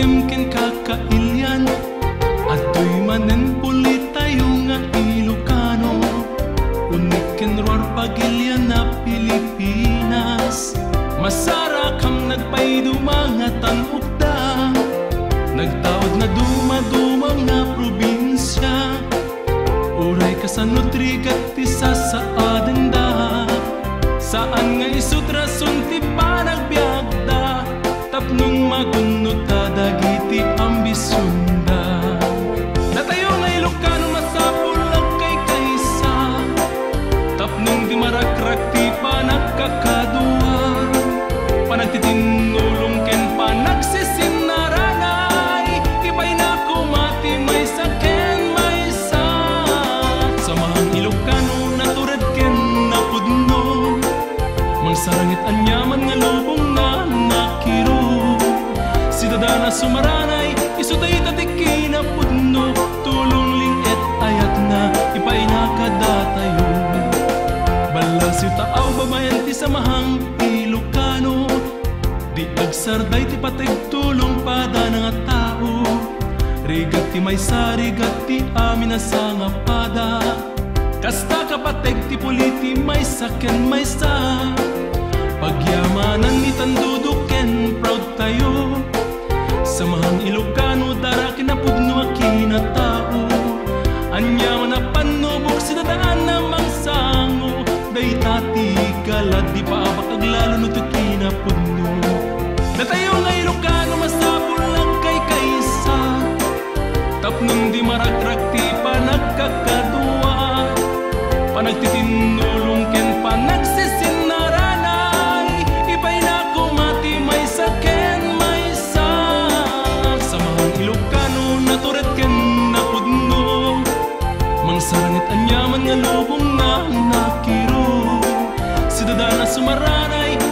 yamken kakailyan Ato'y manen tayo nga Ilocano. Uniken roar pagilyan na Pilipinas. Masara kam nagpaido mga tanukda Nagtaod na dumadumang na probinsya. Uray ka sa nutrigat isa sa గున్ను తదగితి అంబిస్తుందా sumaranay isutay tatiki na pudno Tulong ling et ayat na ipay nakadatayo. Balasiw taaw babayan ti samahang Ilocano Di agsarday ti pateg tulong pada nga tao. Rigat ti may sarigat ti amin na sangapada Kasta kapateg ti puliti may saken may sa Pagyamanan ni tanduduken proud tayo Ilocano dara kinapudno akina tao Anyaman na panubok sinadaan na mangsango Day tati galad di pa abakag lalo no kinapudno Natayo nga Ilocano masapul lang kay kaysa Tapnong di marakrak ti pa nagkakadua Anyaman nga lubong nga nakiro Sidadana sumaranay isutay